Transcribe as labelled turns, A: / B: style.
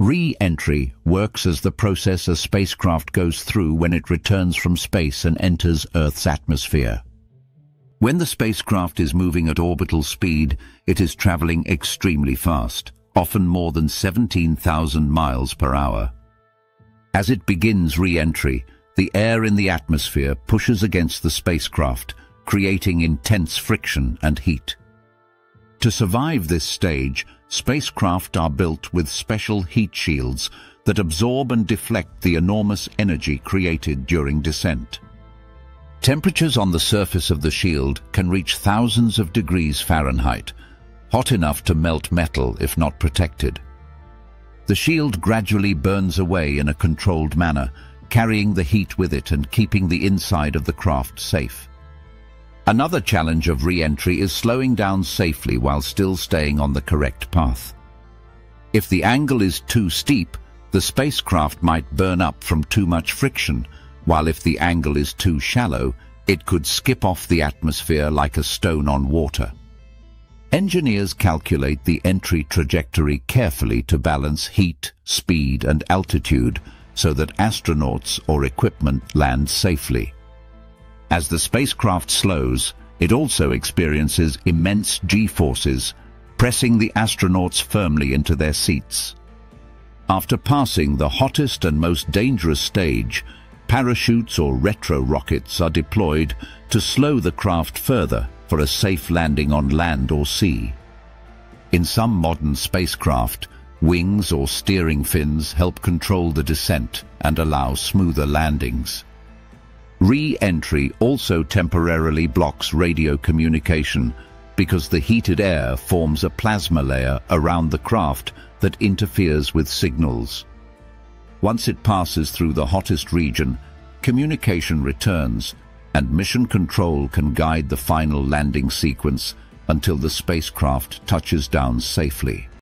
A: Re-entry works as the process a spacecraft goes through when it returns from space and enters Earth's atmosphere. When the spacecraft is moving at orbital speed, it is traveling extremely fast, often more than 17,000 miles per hour. As it begins re-entry, the air in the atmosphere pushes against the spacecraft, creating intense friction and heat. To survive this stage, spacecraft are built with special heat shields that absorb and deflect the enormous energy created during descent. Temperatures on the surface of the shield can reach thousands of degrees Fahrenheit, hot enough to melt metal if not protected. The shield gradually burns away in a controlled manner, carrying the heat with it and keeping the inside of the craft safe. Another challenge of re-entry is slowing down safely while still staying on the correct path. If the angle is too steep, the spacecraft might burn up from too much friction, while if the angle is too shallow, it could skip off the atmosphere like a stone on water. Engineers calculate the entry trajectory carefully to balance heat, speed and altitude so that astronauts or equipment land safely. As the spacecraft slows, it also experiences immense g-forces, pressing the astronauts firmly into their seats. After passing the hottest and most dangerous stage, parachutes or retro rockets are deployed to slow the craft further for a safe landing on land or sea. In some modern spacecraft, wings or steering fins help control the descent and allow smoother landings. Re-entry also temporarily blocks radio communication because the heated air forms a plasma layer around the craft that interferes with signals. Once it passes through the hottest region, communication returns and mission control can guide the final landing sequence until the spacecraft touches down safely.